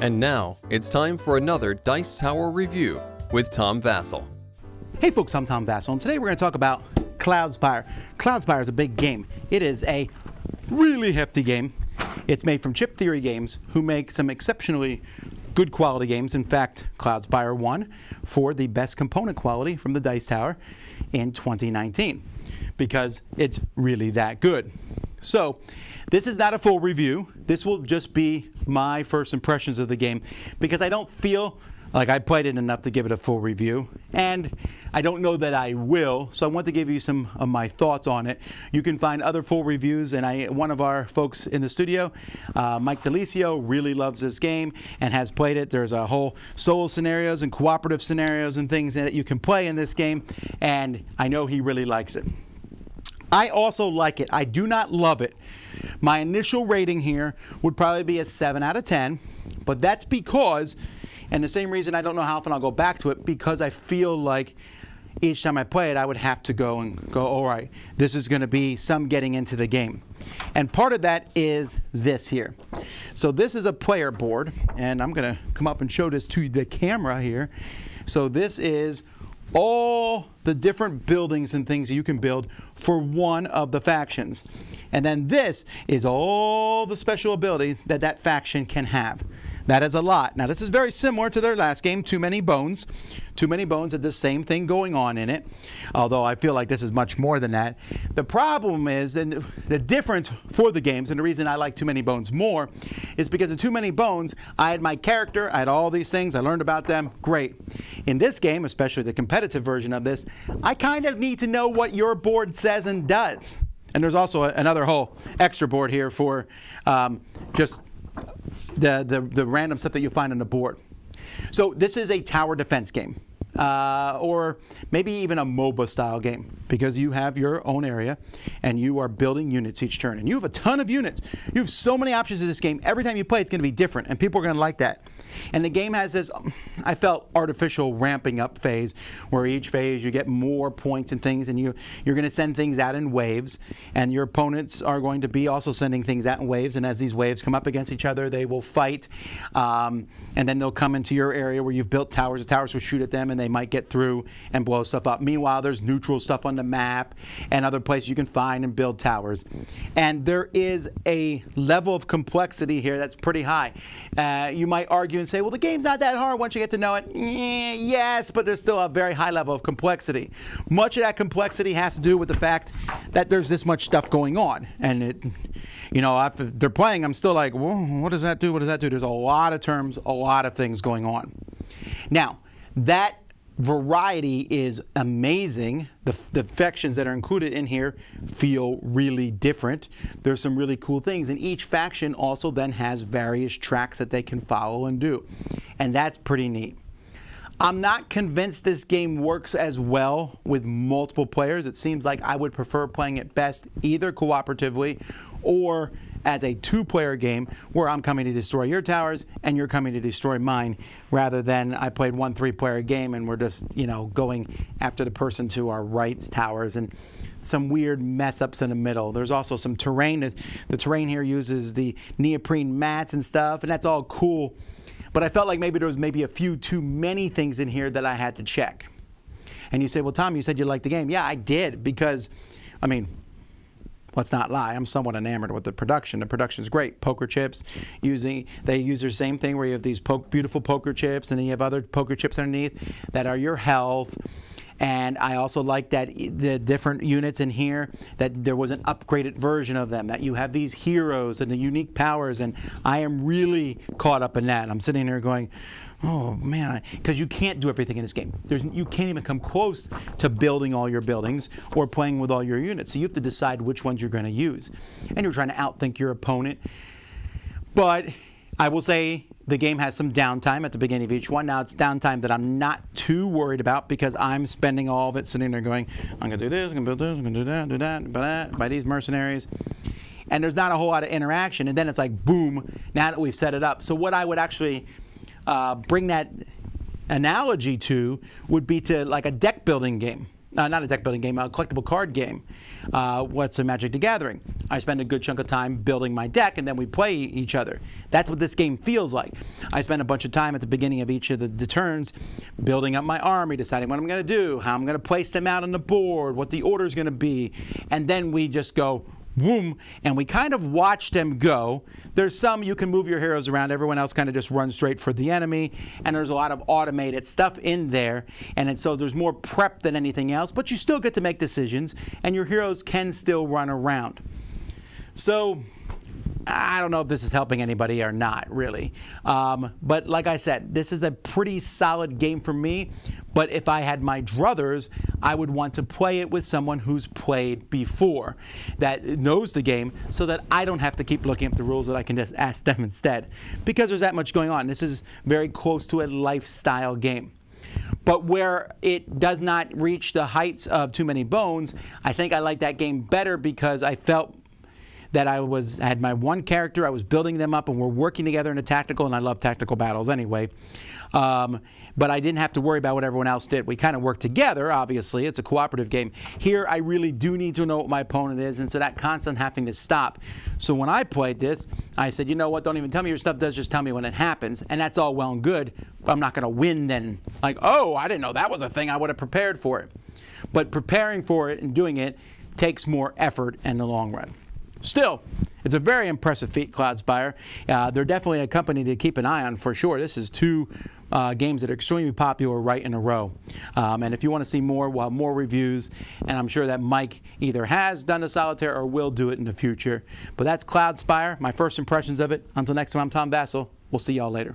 And now it's time for another Dice Tower review with Tom Vasel. Hey folks, I'm Tom Vasel, and today we're going to talk about Cloudspire. Cloudspire is a big game. It is a really hefty game. It's made from Chip Theory Games, who make some exceptionally good quality games. In fact, Cloudspire won for the best component quality from the Dice Tower in 2019 because it's really that good. So, this is not a full review. This will just be my first impressions of the game because I don't feel like I played it enough to give it a full review, and I don't know that I will. So I want to give you some of my thoughts on it. You can find other full reviews, and I one of our folks in the studio, uh, Mike Delicio, really loves this game and has played it. There's a whole solo scenarios and cooperative scenarios and things that you can play in this game, and I know he really likes it. I also like it. I do not love it. My initial rating here would probably be a 7 out of 10, but that's because, and the same reason I don't know how often I'll go back to it, because I feel like each time I play it, I would have to go and go, all right, this is going to be some getting into the game. And part of that is this here. So this is a player board, and I'm going to come up and show this to the camera here. So this is all the different buildings and things you can build for one of the factions. And then this is all the special abilities that that faction can have. That is a lot. Now, this is very similar to their last game, Too Many Bones. Too Many Bones had the same thing going on in it, although I feel like this is much more than that. The problem is, and the difference for the games, and the reason I like Too Many Bones more, is because in Too Many Bones, I had my character, I had all these things, I learned about them, great. In this game, especially the competitive version of this, I kind of need to know what your board says and does. And there's also another whole extra board here for um, just the, the, the random stuff that you find on the board. So this is a tower defense game. Uh, or maybe even a MOBA style game because you have your own area and you are building units each turn. And you have a ton of units. You have so many options in this game. Every time you play, it's going to be different, and people are going to like that. And the game has this, I felt, artificial ramping up phase where each phase you get more points and things, and you, you're going to send things out in waves, and your opponents are going to be also sending things out in waves. And as these waves come up against each other, they will fight, um, and then they'll come into your area where you've built towers. The towers will shoot at them, and they might get through and blow stuff up. Meanwhile, there's neutral stuff on the map and other places you can find and build towers. And there is a level of complexity here that's pretty high. Uh, you might argue and say, well, the game's not that hard once you get to know it. yes, but there's still a very high level of complexity. Much of that complexity has to do with the fact that there's this much stuff going on. And it, you know, after they're playing, I'm still like, what does that do? What does that do? There's a lot of terms, a lot of things going on. Now, that variety is amazing. The, the factions that are included in here feel really different. There's some really cool things, and each faction also then has various tracks that they can follow and do. And that's pretty neat. I'm not convinced this game works as well with multiple players. It seems like I would prefer playing it best either cooperatively or as a two player game where I'm coming to destroy your towers and you're coming to destroy mine rather than I played one three player game and we're just, you know, going after the person to our right's towers and some weird mess ups in the middle. There's also some terrain. The terrain here uses the neoprene mats and stuff, and that's all cool. But I felt like maybe there was maybe a few too many things in here that I had to check. And you say, well, Tom, you said you liked the game. Yeah, I did because, I mean, let's not lie, I'm somewhat enamored with the production. The production is great. Poker chips, using they use the same thing where you have these po beautiful poker chips, and then you have other poker chips underneath that are your health. And I also like that the different units in here, that there was an upgraded version of them, that you have these heroes and the unique powers. And I am really caught up in that. I'm sitting here going, oh man, because you can't do everything in this game. There's, you can't even come close to building all your buildings or playing with all your units. So you have to decide which ones you're going to use. And you're trying to outthink your opponent. But I will say the game has some downtime at the beginning of each one. Now it's downtime that I'm not too worried about because I'm spending all of it sitting there going, I'm gonna do this, I'm gonna build this, I'm gonna do that, do that, by that, by these mercenaries. And there's not a whole lot of interaction. And then it's like, boom, now that we've set it up. So what I would actually uh, bring that analogy to would be to like a deck building game. Uh, not a deck building game, a collectible card game. Uh, what's a Magic the Gathering? I spend a good chunk of time building my deck, and then we play each other. That's what this game feels like. I spend a bunch of time at the beginning of each of the, the turns building up my army, deciding what I'm going to do, how I'm going to place them out on the board, what the order is going to be, and then we just go boom, and we kind of watch them go. There's some you can move your heroes around, everyone else kind of just runs straight for the enemy, and there's a lot of automated stuff in there, and so there's more prep than anything else, but you still get to make decisions, and your heroes can still run around. So, I don't know if this is helping anybody or not, really. Um, but like I said, this is a pretty solid game for me. But if I had my druthers, I would want to play it with someone who's played before, that knows the game, so that I don't have to keep looking up the rules, that I can just ask them instead. Because there's that much going on. This is very close to a lifestyle game. But where it does not reach the heights of Too Many Bones, I think I like that game better because I felt that I was had my one character, I was building them up, and we're working together in a tactical, and I love tactical battles anyway. Um, but I didn't have to worry about what everyone else did. We kind of worked together, obviously. It's a cooperative game. Here, I really do need to know what my opponent is, and so that constant having to stop. So when I played this, I said, you know what, don't even tell me your stuff does, just tell me when it happens. And that's all well and good, but I'm not going to win then. Like, oh, I didn't know that was a thing. I would have prepared for it. But preparing for it and doing it takes more effort in the long run. Still, it's a very impressive feat, Cloudspire. Uh, they're definitely a company to keep an eye on for sure. This is two uh, games that are extremely popular right in a row. Um, and if you want to see more, we'll more reviews. And I'm sure that Mike either has done a solitaire or will do it in the future. But that's Cloudspire, my first impressions of it. Until next time, I'm Tom Vasel. We'll see y'all later.